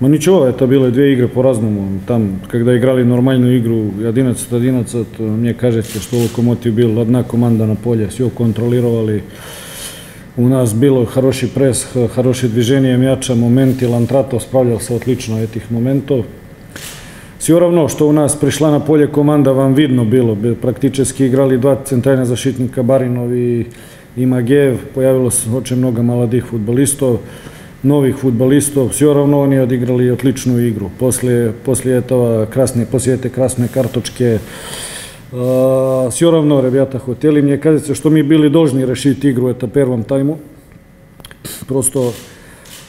Ну ничего, это были две игры по-разному. Там, когда играли нормальную игру 11-11, мне кажется, что Локомотив был одна команда на поле, все контролировали. У нас было хороший пресс, хорошее движение мяча, моменты. Лантратов справлялся отлично этих моментов. Все равно, что у нас пришла на поле команда, вам видно было. Практически играли два центральных защитника, Баринов и, и Магеев. Появилось очень много молодых футболистов, Все равно они отыграли отличную игру. После, после этого красной, после этой красной карточки э, все равно ребята хотели. Мне кажется, что мы были должны решить игру это первом тайму. Просто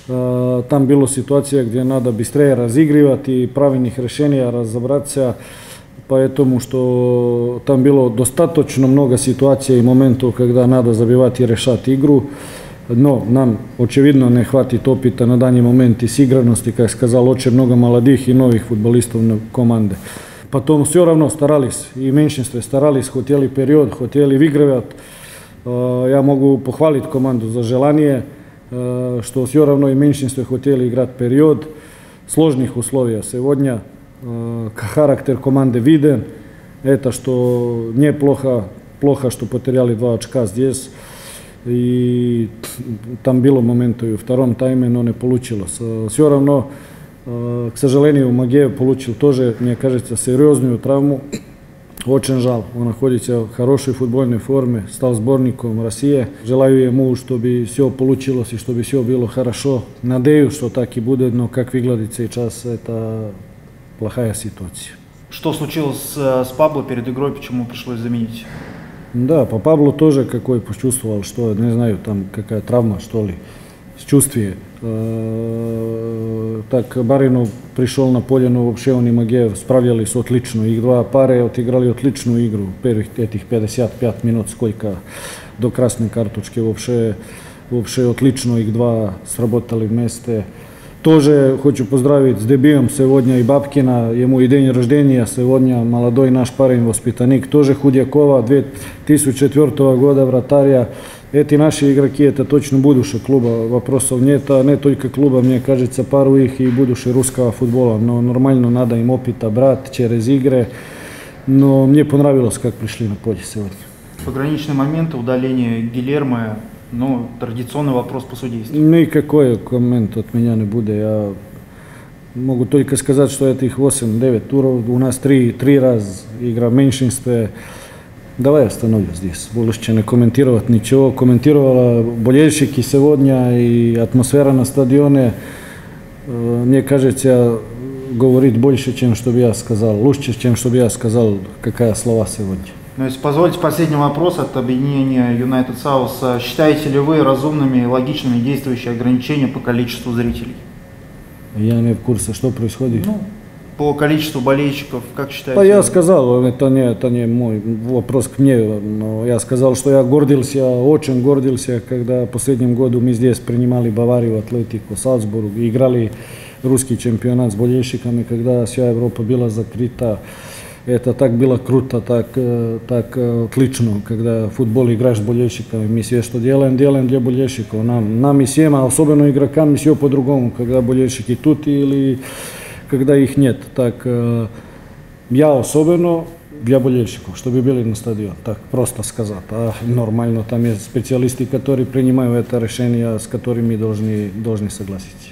э, там была ситуация, где надо быстрее разыгрывать и правильных решений разобраться. Поэтому что там было достаточно много ситуаций и моментов, когда надо забивать и решать игру. Но нам очевидно не хватит опыта на данный момент и сыгранности, как сказал, очень много молодых и новых футболистов на команде. Потом все равно старались, и меньшинство старались, хотели период, хотели выигрывать. Я могу похвалить команду за желание, что все равно и меньшинство хотели играть период сложных условий. Сегодня характер команды виден. Это что неплохо, плохо, что потеряли два очка здесь. И там было момент и в втором тайме, но не получилось. Все равно, к сожалению, Магеев получил тоже, мне кажется, серьезную травму. Очень жал. Он находится в хорошей футбольной форме, стал сборником России. Желаю ему, чтобы все получилось и чтобы все было хорошо. Надеюсь, что так и будет, но как выглядит сейчас, это плохая ситуация. Что случилось с Пабло перед игрой, почему пришлось заменить? Да, по Паблу тоже какой почувствовал, что, не знаю, там какая травма, что ли, с чувствия. Так, Баринов пришел на поле, но вообще он и Магеев справлялись отлично. Их два пары отыграли отличную игру. Первых этих 55 минут, сколько до красной карточки. Вообще, вообще отлично их два сработали вместе. Тоже хочу поздравить с дебютом. Сегодня и Бабкина, ему и день рождения, сегодня молодой наш парень, воспитанник, тоже Худякова, 2004 года вратаря. Эти наши игроки, это точно будущее клуба, вопросов нет, а не только клуба, мне кажется, пару их и будущее русского футбола, но нормально надо им опыта брать через игры, но мне понравилось, как пришли на поле сегодня. Пограничные моменты, удаление Гилермо, ну, традиционный вопрос по судейству. Никакой коммент от меня не будет. Я могу только сказать, что этих 8-9 туров у нас три, три раза игра в меньшинстве. Давай остановлюсь здесь. Больше не комментировать ничего. Комментировала болельщики сегодня и атмосфера на стадионе. Мне кажется, говорит больше, чем чтобы я сказал. Лучше, чем чтобы я сказал, какая слова сегодня. Но если позволите последний вопрос от объединения United South. Считаете ли вы разумными и логичными действующие ограничения по количеству зрителей? Я не в курсе, что происходит. Ну, по количеству болельщиков, как считаете? Я сказал, это не, это не мой вопрос к мне, но я сказал, что я гордился, очень гордился, когда в последнем году мы здесь принимали Баварию, Атлетику, Салцбург, играли русский чемпионат с болельщиками, когда вся Европа была закрыта. Это так было круто, так, так отлично, когда в футбол играешь с болельщиками. Мы все, что делаем, делаем для болельщиков. Нам, нам и всем, а особенно игрокам, все по-другому, когда болельщики тут или когда их нет. Так, я особенно для болельщиков, чтобы были на стадион, так просто сказать. А нормально, там есть специалисты, которые принимают это решение, с которыми должны, должны согласиться.